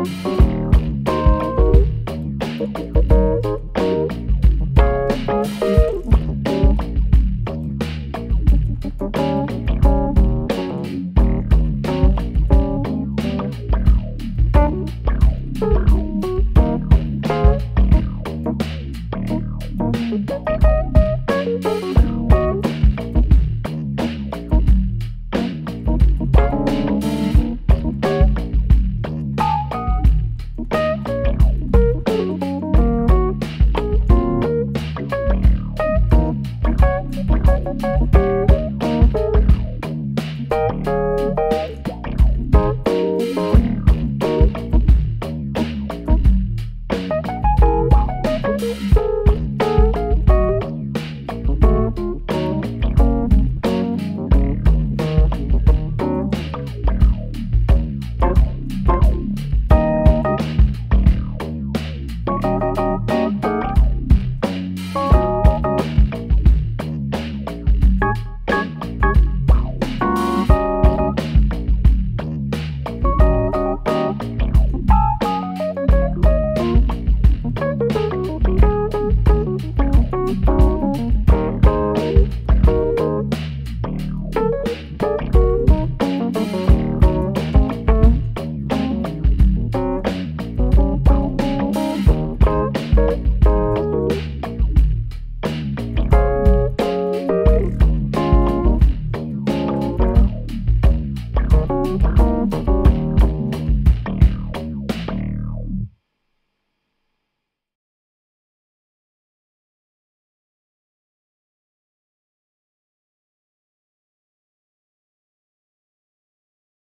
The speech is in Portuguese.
Música